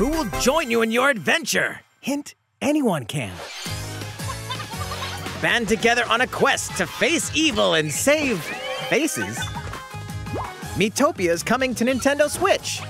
Who will join you in your adventure? Hint, anyone can. Band together on a quest to face evil and save faces. Miitopia is coming to Nintendo Switch.